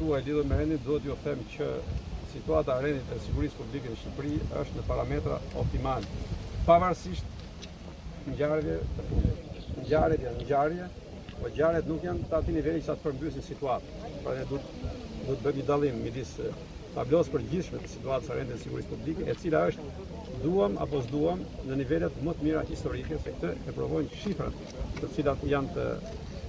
tuaj lidhur me rendin, duhet t'ju them që situata e rendit e sigurisë publike në Shqipëri është në parametra optimal. Pavarësisht ngjarjeve të fundit. Ngjarjet janë ngjarje, po ngjarjet nuk janë të atij niveli sa të përmbysin situatën. Pra ne duhet të bëjmë një dallim midis tablosë përgjithshme të situatës së rendit e sigurisë publike, e cila është duam apo s'duam në nivelet më të mira historike, se këtë e provojnë shifrat. të cilat janë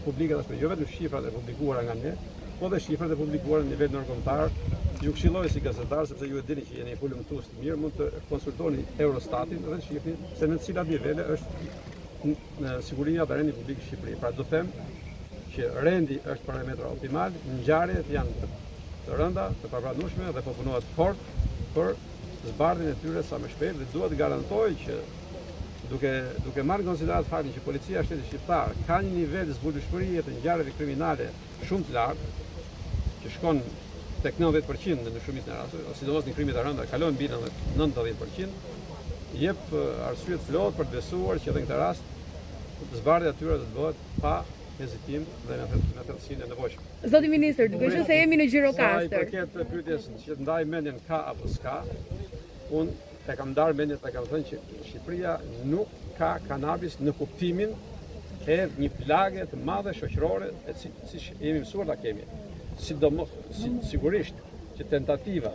publike dhe shpejtë, jo vetëm shifrat e publikuara nga ne, po dhe shifrat e publikuara në nivel ndërkombëtar, ju këshiloj si gazetar, sepse ju e dini që jeni hulumtues të mirë, mund të konsultoni Eurostatin dhe shihni se në cilat nivele është siguria dhe rendi publik në Shqipëri. Pra dua të them që rendi është në parametra optimal, ngjarjet janë të rënda, të papranushme dhe po punohet fort për zbardhjen e tyre sa më shpejt dhe dua të garantoj që duke duke marrë në konsideratë faktin që policia e shtetit shqiptar ka një nivel zbulueshmërie të ngjarjeve kriminale shumë të lartë, që shkon tek 90% në shumicën e rasteve, sidomos në krimet e rënda kalojnë mbi 90%, jep arsye të plotë për të besuar që edhe në këtë rast zbardhja e tyre do të bëhet pa hezitim dhe në thellësinë e nevojshme. Zoti ministër, duke qenë se jemi në Gjirokastër. Sa i përket pyetjes që ndaj mendjen ka apo s'ka, unë e kam ndarë mendjen ta kam thënë që Shqipëria nuk ka kanabis në kuptimin e një plage të madhe shoqërore e si, si jemi mësuar ta kemi. Sidomos, sigurisht që tentativa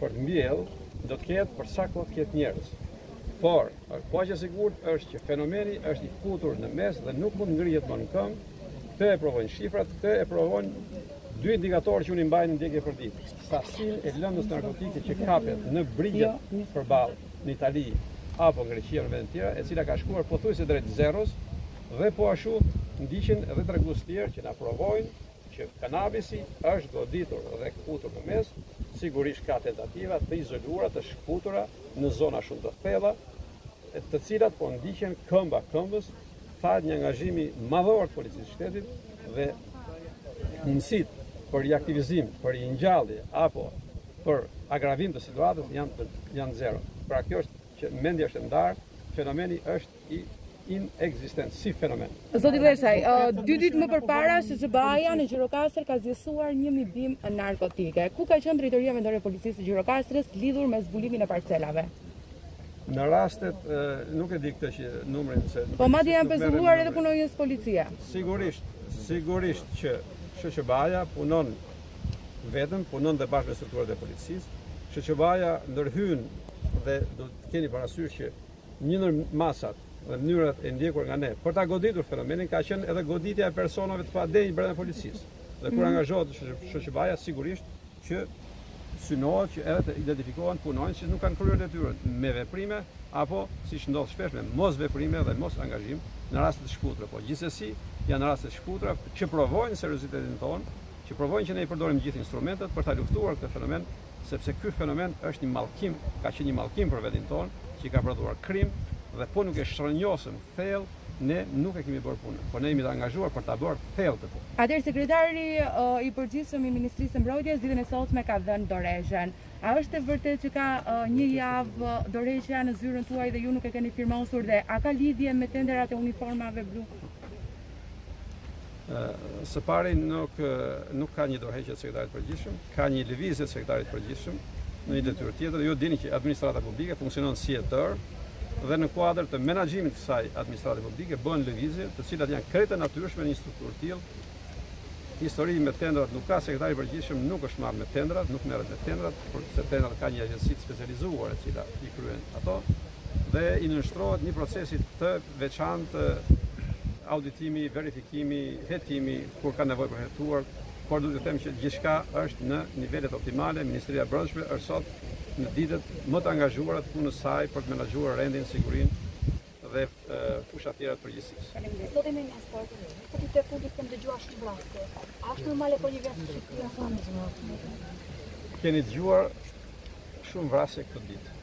për të mbjell do të ketë për sa kohë të ketë njerëz. Por Po aq e sigurt është që fenomeni është i këputur në mes dhe nuk mund të ngrihet më në këmbë. Këtë e provojnë shifrat, këtë e provojnë dy indikatorë që unë i mbaj në ndjekje përditë. Sasinë e lëndës narkotike që kapet në brigjet përballë në Itali apo në Greqi a në vende të tjera, e cila ka shkuar pothuajse drejt zeros dhe po ashtu ndiqen edhe tregues të tjerë që na provojnë që kanabisi është goditur dhe këputur në mes, sigurisht ka tentativa të izoluara të shkëputura në zona shumë të thella, të cilat po ndiqen këmba këmbës, falë një angazhimi madhor të Policisë së Shtetit dhe mundësitë për riaktivizim, për ringjallje apo për agravim të situatës janë, janë zero. Pra kjo është që mendja është e ndarë, fenomeni është inekzistent si fenomen. Zoti Lleshaj, dy ditë më përpara SHÇBA-ja në Gjirokastër ka asgjësuar një mijë bimë narkotike. Ku ka qenë drejtoria vendore e policisë së Gjirokastrës lidhur me zbulimin e parcelave? Në rastet, nuk e di këtë që numrin se... Po madje janë pezulluar edhe punonjës policie. Sigurisht, sigurisht që SHÇBA-ja punon vetëm, punon dhe bashkë me strukturat e policisë. SHÇBA-ja ndërhyn dhe dua të keni parasysh që Një ndër masat dhe mënyrat e ndjekur nga ne për ta goditur fenomenin ka qenë edhe goditja e personave të padenjë brenda policisë. Dhe kur mhm. angazhohet SHÇBA-ja sigurisht që synohet që edhe të identifikohen punonjës që nuk kanë kryer detyrën me veprime apo siç ndodh shpesh me mosveprime dhe mosangazhim në raste të shkëputura, po gjithsesi janë raste të shkëputura që provojnë seriozitetin tonë, që provojnë që ne i përdorim gjithë instrumentet për ta luftuar këtë fenomen sepse ky fenomen është një mallkim, ka qenë një mallkim për vendin tonë, që i ka prodhuar krim dhe po nuk e shrrënjosëm thellë, ne nuk e kemi bërë punën, por ne jemi të angazhuar për ta bërë thellë këtë punë. Atëherë Sekretari i Përgjithshëm i Ministrisë së Mbrojtjes ditën e sotme ka dhënë dorëheqjen. A është e vërtetë që ka një javë dorëheqja në zyrën tuaj dhe ju nuk e keni firmosur dhe a ka lidhje me tenderat e uniformave blu? Së pari nuk nuk ka një dorëheqje të sekretarit të përgjithshëm, ka një lëvizje të sekretarit të përgjithshëm në një detyrë tjetër. Ju dini që administrata publike funksionon si e tërë dhe në kuadër të menaxhimit të kësaj administrate publike bëhen lëvizje, të cilat janë krejt të natyrshme në një strukturë të tillë. Histori me tendrat nuk ka, sekretari i përgjithshëm nuk është marrë me tendrat, nuk merret me tendrat, për tendrat ka një agjenci të specializuar e cila i kryen ato. dhe i nënshtrohet një procesi të veçantë auditimi, verifikimi, hetimi kur ka nevojë për hetuar, por dua të them që gjithçka është në nivelet optimale, Ministria e Brendshme është sot në ditët më të angazhuara të punës saj për të menaxhuar rendin, sigurinë dhe fusha tjera të përgjegjësisë. Faleminderit. Sot jemi në një sport. Ditët e fundit kemi dëgjuar shumë vrasje. A është normale për një vend si ky të thonë Keni dëgjuar shumë vrasje këto ditë.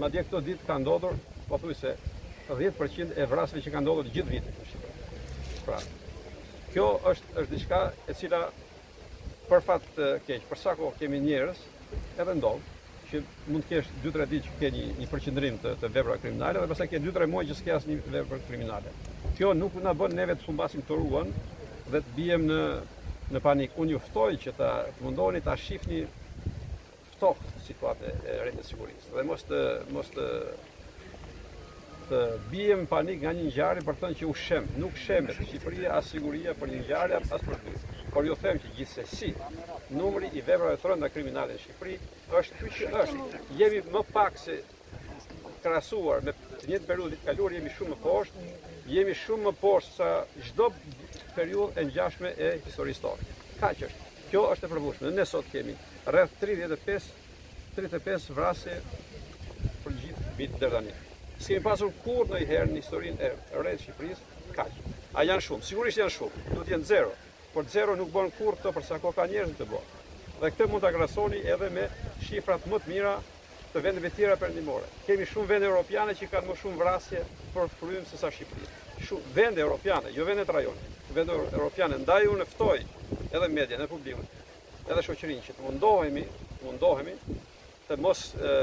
Madje këto ditë ka ndodhur pothuajse dhjetë për qind e vrasjeve që kanë ndodhur gjithë vitin në Shqipëri. Pra, kjo është është diçka e cila për fat të keq, për sa kohë kemi njerëz, edhe ndodh që mund të kesh 2-3 ditë që ke një një përqendrim të të veprave kriminale dhe pastaj ke 2-3 muaj që s'ke asnjë vepër kriminale. Kjo nuk na bën neve të humbasim toruan dhe të biem në në panik. Unë ju ftoj që ta të mundoni ta shihni ftohtë këtë situatë e rendit e sigurisë dhe mos të mos të të biem në panik nga një ngjarje për të thënë që u shemb. Nuk shembet Shqipëria as siguria për një ngjarje as për dy. Por ju them që gjithsesi numri i veprave të rënda kriminale në Shqipëri është ky që është. Jemi më pak se krahasuar me të njëjtën periudhë të vitit kaluar, jemi shumë më poshtë, jemi shumë më poshtë se çdo periudhë e ngjashme e historisë tonë. Kaq është, kjo është e përbushme, ne sot kemi rreth 35, 35 vrasje për gjithë vitin deri tani. S'kemi pasur kurrë ndonjëherë në historinë e re të Shqipërisë, kaq. A janë shumë, sigurisht janë shumë, duhet të jenë zero, por zero nuk bëhen kurrë për sa kohë ka njerëz të bërë. Dhe këtë mund ta krahasoni edhe me shifrat më të mira të vendeve tjera perëndimore. Kemi shumë vende europiane që kanë më shumë vrasje për frymë se sa Shqipëria. Shumë vende europiane, jo vende t'rajonit, vende europiane. Ndaj unë ftoj edhe median, edhe publikun, edhe shoqërinë që të mundohemi, të mundohemi të mos e,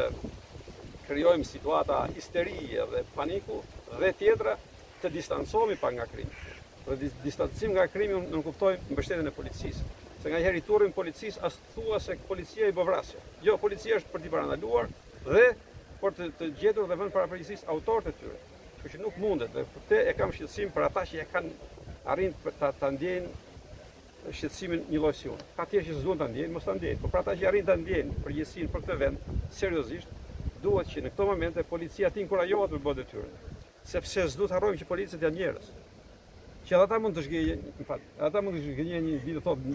krijojmë situata histerie dhe paniku dhe tjetra të distancohemi pak nga krimi. Dhe distancim nga krimi unë kuptoj mbështetjen e policisë. Se nganjëherë i turremi policisë as thua se policia i bën vrasjet. Jo, policia është për t'i parandaluar dhe për të, të gjetur dhe vënë para përgjegjësisë autorët e tyre. Kështu që nuk mundet dhe për këtë e kam shqetësim për ata që e kanë arrin ta, ta ndjejnë shqetësimin njëlloj si unë. Ka tjerë që s'duan ta ndjejnë, mos ta ndjejnë, por për ata që arrin ta ndjejnë përgjegjësinë për këtë vend seriozisht, duhet që në këto momente policia të inkurajohet për të bërë detyrën. Sepse s'duhet të harrojmë që policët janë njerëz. Që edhe ata mund të zhgënjehen, më fal, edhe ata mund të zhgënjehen që do të thotë,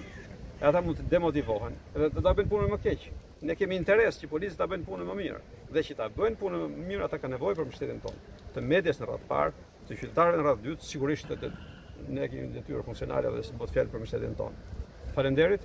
edhe ata mund të demotivohen dhe ta bëjnë punën më keq. Ne kemi interes që policët ta bëjnë punën më mirë dhe që ta bëjnë punën më mirë ata kanë nevojë për mbështetjen tonë, të medias në radhë parë, të qytetarëve në radhë dytë, sigurisht të ne kemi detyrë funksionale dhe s'bëhet fjalë për mbështetjen tonë. Faleminderit.